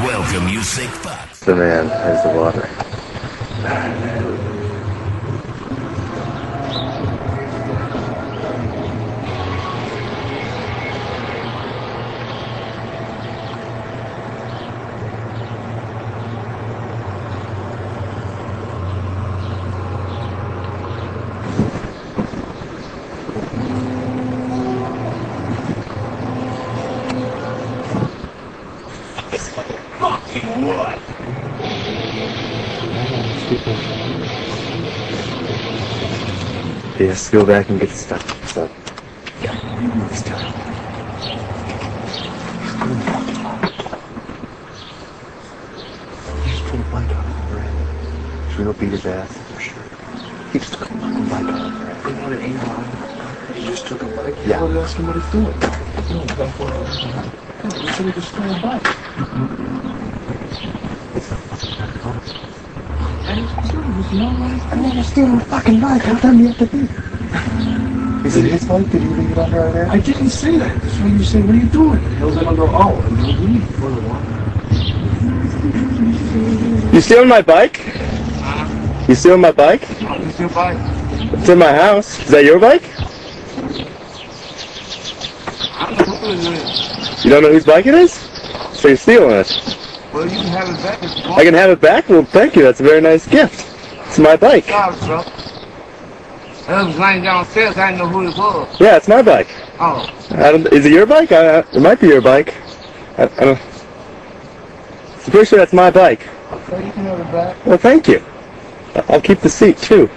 Welcome, you sick fucks. The man has the water. Fucking what? Yes, go back and get stuff. So. It's time. Just put a blanket on the bread. Should we go beat his ass? For sure. He just took a fucking blanket on the bread. They wanted eight on. He just took a bike. Yeah. Well, ask him what he's doing. No, that's what I was saying. No, he said he just stole a bike. And he's serious, you know, like, I never steal a fucking bike. How come you have to be? Is it his bike? Did you leave it under our there? I didn't say that. That's why you say, what are you doing? He was like, under, oh, and you leave for the one. You stealing my bike? Uh-huh. You stealing my bike? Oh, you steal bike? It's in my house. Is that your bike? I don't know who it is. You don't know whose bike it is? So you're stealing it. Well, you can have it back if you want. I can have it back? Well, thank you. That's a very nice gift. It's my bike. Sorry, bro. That was laying downstairs. I didn't know who it was. Yeah, it's my bike. Oh, I don't, is it your bike? I, it might be your bike. I, I don't. I'm pretty sure that's my bike. okay, you can have it back. Well, thank you. I- I'll keep the seat too.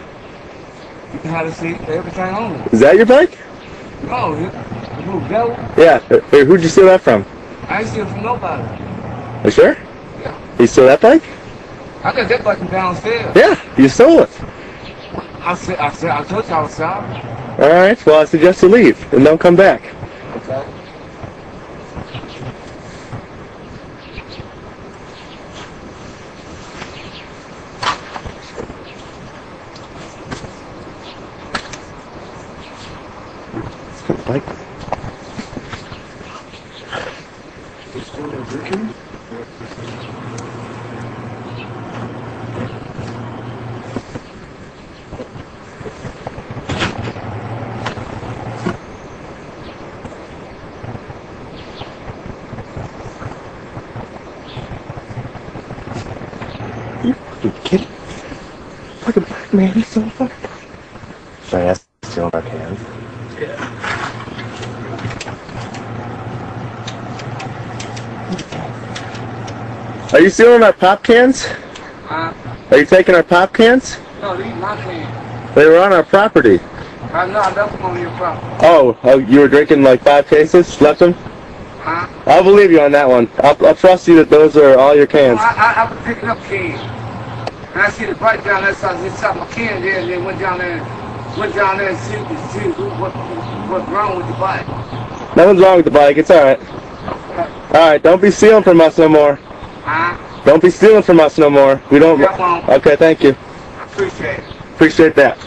You can have the seat everything on it. Is that your bike? Oh, you. Yeah. Uh, Who'd you steal that from? I steal from nobody. Are you sure? Yeah. You stole that bike? I got that bike from downstairs. Yeah, you stole it. I said, I said, I told you I was sorry. All right. Well, I suggest you leave and don't come back. Okay. Bike. You still there drinking? You fucking kidding? Fucking black man, he's so fucking. Should I ask steal our cans? Are you stealing our pop cans? Huh? Are you taking our pop cans? No, these my cans. They were on our property. I know, I left them on your property. Oh, oh, you were drinking like five cases? Left them? Huh? I'll believe you on that one. I'll, I'll trust you that those are all your No, cans. I, I, I was picking up cans. And I see the bike down there, so I just shot my can there and then went down there went down there and see, see what, what's wrong with the bike. Nothing's wrong with the bike. It's all right. All right, don't be stealing from us no more. Huh? Don't be stealing from us no more. We don't. Okay, thank you. Appreciate it. Appreciate that.